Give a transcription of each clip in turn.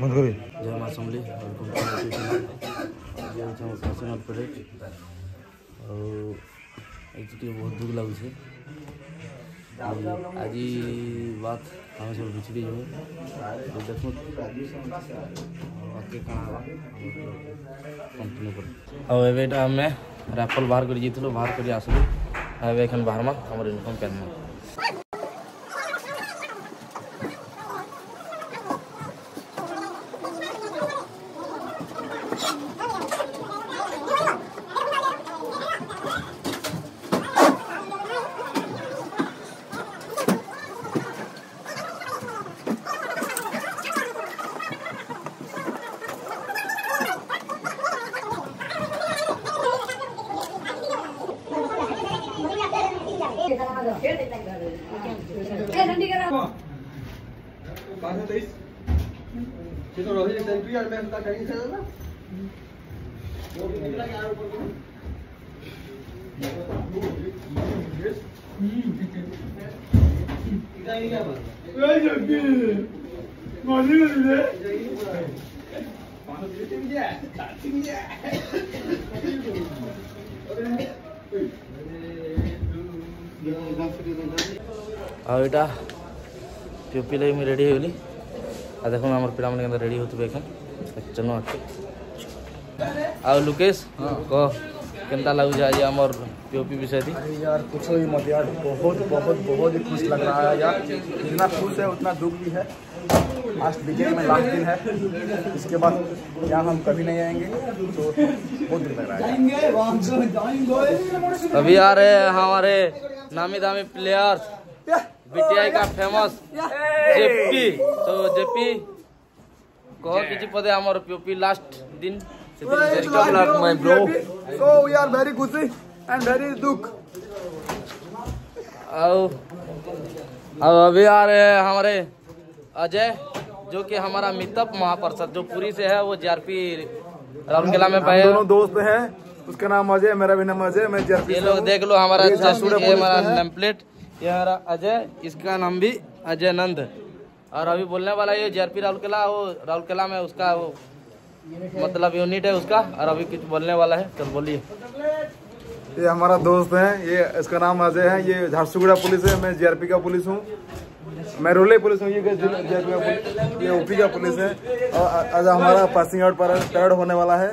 मत जय माँ समली एक्चुअली अच्छा, तो बहुत दुख लगे आज बात आम सब बिछड़ी जो तो देखो आम तो राफल बाहर कर बाहर कर आसलू। एबे बाहर मैं इनकम इनकम मैं ¿Qué Thank you. आईटा ଏଇଟା ଟ୍ୟୁପି ଲାଗି ମୁଇଁ ରେଡ଼ି आम ଆଉ ଦେଖୁନ୍ ଆମର ପିଲାମାନେ କେନ୍ତା ରେଡ଼ି ହଉଥିବେ ଏଖେନ୍ ଚନ ଅଛି ଆଉ ଲୁକେଶ କହ କେନ୍ତା ଲାଗୁଛି आज आमर पीओपी विषय थी? अरे यार कुछ ही मत यार। बहुत बहुत बहुत ही खुश लग रहा है यार। जितना खुश है उतना दुख भी है। लास्ट विजय में लास्ट दिन है। इसके बाद यहाँ हम कभी नहीं आएँगे। तो बहुत दिन लग रहा है। अभी आ रहे हैं हमारे नामी दामी प्लेयर्स बीटीआई का फ़ेमस जेपी तो जेपी कह किसी पदे हमर पिओपी लास्ट दिन my bro so we are very खुशी एंड वेरी दुख। अब अभी आ रहे हैं हमारे अजय जो कि हमारा मितप महापरिषद जो पूरी से है वो जेआरपी राउरकेला में हम पाए दोनों दोस्त हैं। उसका नाम अजय मेरा भी नाम अजय मैं ये लोग देख लो हमारा ये हमारा नेम प्लेट ये हमारा अजय इसका नाम भी अजय नंद और अभी बोलने वाला ये जेआरपी राउरकेला वो राउरकेला में उसका वो मतलब यूनिट है उसका और अभी कुछ बोलने वाला है चल बोलिए। ये हमारा दोस्त है ये इसका नाम अजय है ये झारसुगुड़ा पुलिस है मैं जीआरपी का पुलिस हूँ। मैं रोले पुलिस हूँ ये जीआरपी का पुलिस ये ओपी का पुलिस है। और आज हमारा पासिंग आउट पैरड होने वाला है।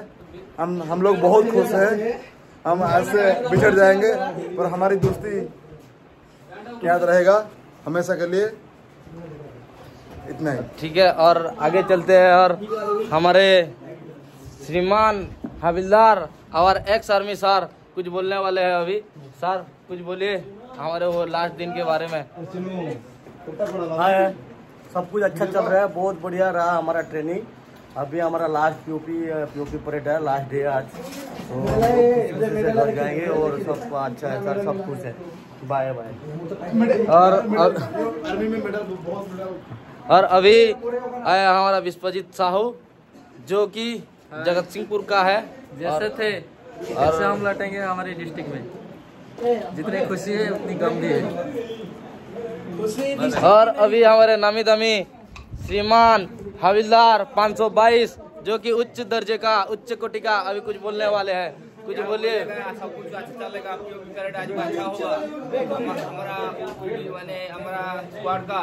हम हम लोग बहुत खुश हैं। हम आज से बिछड़ जाएँगे पर हमारी दोस्ती याद रहेगा हमेशा के लिए। इतना ही। ठीक है और आगे चलते हैं और हमारे श्रीमान हविलदार और एक्स आर्मी सर कुछ बोलने वाले हैं अभी। सर कुछ बोलिए हमारे वो लास्ट दिन के बारे में। हाय सब कुछ अच्छा चल रहा है बहुत बढ़िया रहा हमारा ट्रेनिंग अभी हमारा लास्ट पीओपी पीओपी परेड है लास्ट डे आज। तो घर जाएँगे और सब अच्छा है सर सब खुश है। बाय बाय और और, और अभी आया हमारा विश्वजीत साहू जो कि जगत सिंहपुर का है। जैसे थे ऐसे हम लौटेंगे हमारे डिस्ट्रिक्ट में। जितनी खुशी है उतनी गम भी है और अभी हमारे नामी दामी श्रीमान हविलदार 522 जो कि उच्च दर्जे का, उच्च कोटि का अभी कुछ बोलने वाले हैं। कुछ बोलिए। सब कुछ अच्छा चलेगा हमारा का?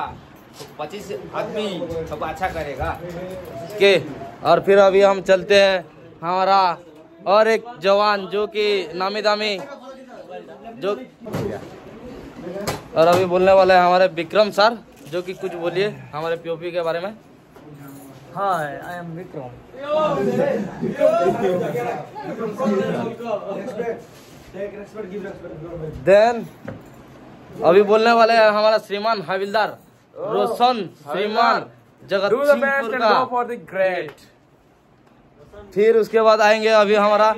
पच्चीस आदमी सब अच्छा करेगा के और फिर अभी हम चलते हैं हमारा और एक जवान जो कि नामी दामी जो और अभी बोलने वाले हैं हमारे विक्रम सर, जो कि कुछ बोलिए हमारे पीओपी के बारे में। Hi I am Vikram then अभी बोलने वाले हैं हमारा श्रीमान हविलदार रोशन श्रीमान जगत फॉर ग्रेट फिर उसके बाद आएँगे अभी हमारा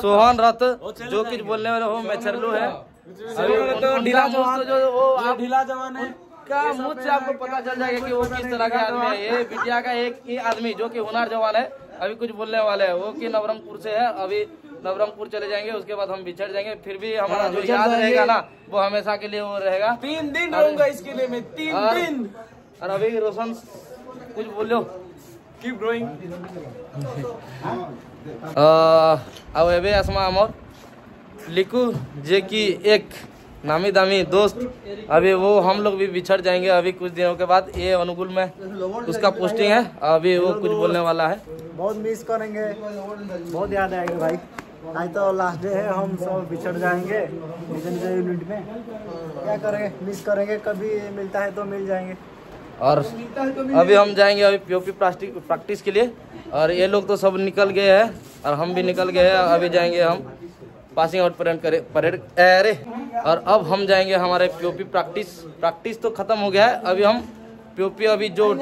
सोहन रथ जो कुछ बोलने वाले वो मेचरलू है। अभी तो ढीला जवान जो ढीला जवान है। आपका मुझ से आपको पता चल जाएगा कि वो किस तरह का आदमी है। ये बिटिया का एक ही आदमी जो कि हुनर जवान है अभी कुछ बोलने वाले हैं। वो कि नवरंगपुर से है अभी नवरंगपुर चले जाएँगे उसके बाद हम बिछड़ जाएँगे। फिर भी हमारा जो याद रहेगा ना वो हमेशा के लिए वो रहेगा। तीन दिन रहूँगा इसके लिए मैं तीन दिन। और अभी रोशन कुछ बोलो। कीप ग्रोइंग अब एबे आसमा अमर। लिखू जे की एक नामी दामी दोस्त अभी वो हम लोग भी बिछड़ जाएँगे अभी कुछ दिनों के बाद ये अनुकूल में उसका पोस्टिंग है अभी वो कुछ बोलने वाला है। बहुत मिस करेंगे। बहुत याद आएगी भाई। आज तो लास्ट डे है हम सब बिछड़ जाएँगे यूनिट में। क्या करेंगे? मिस करेंगे कभी मिलता है तो मिल जाएँगे। और अभी हम जाएँगे अभी पीओपी प्लास्टिक प्रैक्टिस के लिए। और ये लोग तो सब निकल गए हैं और हम भी निकल गए हैं अभी जाएँगे हम। पासिंग आउट परेड करे परेड अरे! और अब हम जाएँगे हमारे पीओपी प्रैक्टिस प्रैक्टिस तो ख़त्म हो गया है। अभी हम पीओपी अभी जो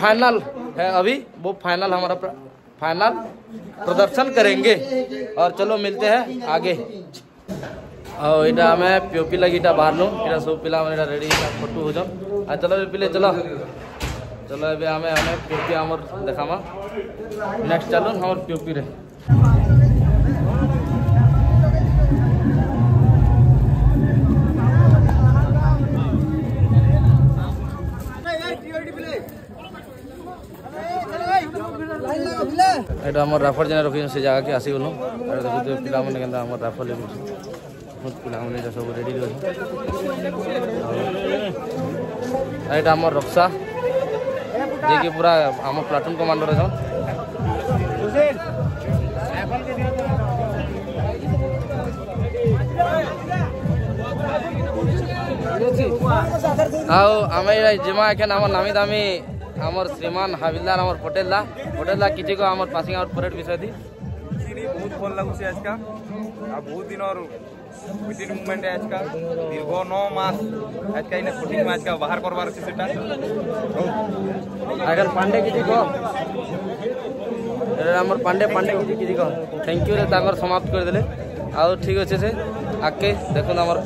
फाइनल है अभी, वो फाइनल हमारा फाइनल प्रदर्शन करेंगे। और चलो मिलते हैं आगे। और इटा मैं पीओपी लगी, इटा बाहर लूँ। इटा सब पिला, इटा रेडी फ़ोटो हो जाऊँ आ, चलो पिले, चलो। चलो अभी हमें हमें पीओपी हमारे देखामा। नेक्स्ट चलो, हमारे पीओपी रहे। ଏଇଟା ଆମର ରାଫର ଯେନେ ରଖିଛନ୍ ସେ ଜାଗାକେ ଆସିଗଲୁ ଆଉ ଦେଖୁଥିବେ ପିଲାମାନେ କେନ୍ତା ଆମର ରାଫର ଲେଗୁଛନ୍ ବହୁତ ପିଲାମାନେ ଏଇଟା ସବୁ ରେଡ଼ି ଅଛନ୍ ଆଉ ଏଇଟା ଆମର ରକ୍ସା ଯିଏକି ପୁରା ଆମ ପ୍ଲାଟୁନ୍ କମାଣ୍ଡର ଅଛନ୍ ଆଉ ଆମେ ଏଇଟା ଜିମା ଏଖେନ୍ ଆମର ନାମୀ ଦାମୀ আমার শ্রীমান হাবিলদার আমার পটেলদা পটেলদা কিছু কো আমার পাসিং আউট পরেড বিষয় দি বহুত ভাল লাগুছে আজকা আর বহুত দিনর ফিটিং মুভমেন্ট আজকা দীর্ঘ ন মাস আজকা ইনে ফিটিং আজকা বাহার করবার আছে সেটা আগার পান্ডে কিছু কো আমার পান্ডে পান্ডে কিছু কিছু কো থ্যাংক ইউ রে তাঙ্কর সমাপ্ত করে দিলে আর ঠিক আছে সে আগে দেখুন আমার